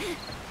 っ